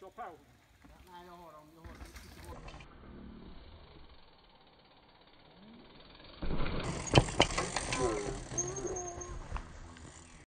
show power.